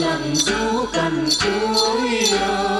lặng nàng ca du cần cuối đời.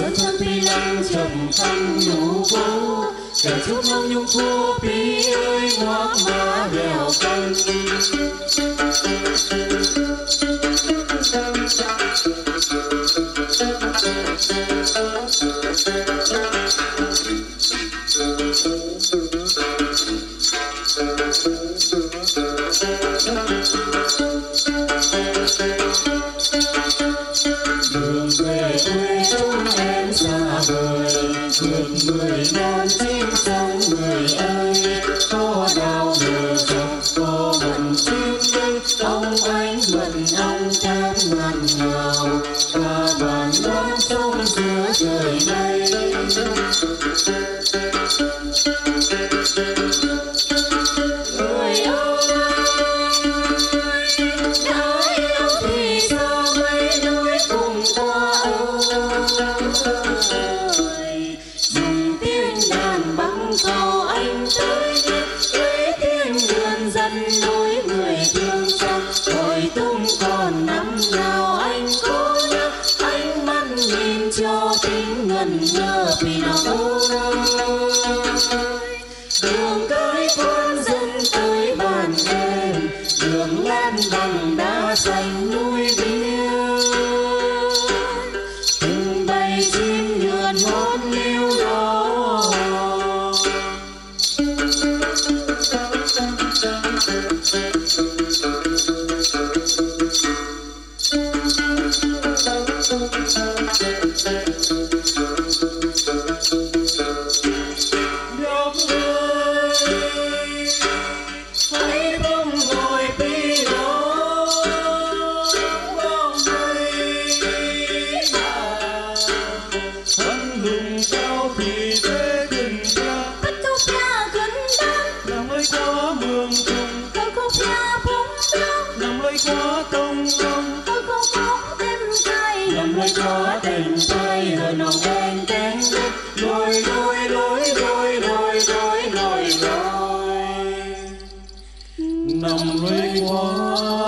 sữa chân pi lăng trầm khăn nụ vô cả chút nông nhung khô pi ơi ngoác má đèo canh đường về quê chúng em xa vời vượt mười non chim sông người ơi có đào lửa dọc có mận chim đêm ông anh mình ông cam ngàn ngào và bàn đón sông giữa trời đây ơi. Dùng tiếng đàn băng cầu anh tới với tiếng vườn dân nối người thương xa hồi tung còn năm nào anh cố nhớ anh mắt nhìn cho tiếng ngần ngơ vì nào đường in you. sáng lùng cao thì thế đình ca bất tu ca gần đam làm lấy quá mường trùng tôi không ca phúng cao làm lấy quá tông công tôi không phóng tim cay làm lấy quá tình cay hồn nồng đen đen. Lôi lôi lôi lôi lôi lôi lôi lôi. Nằm lấy quá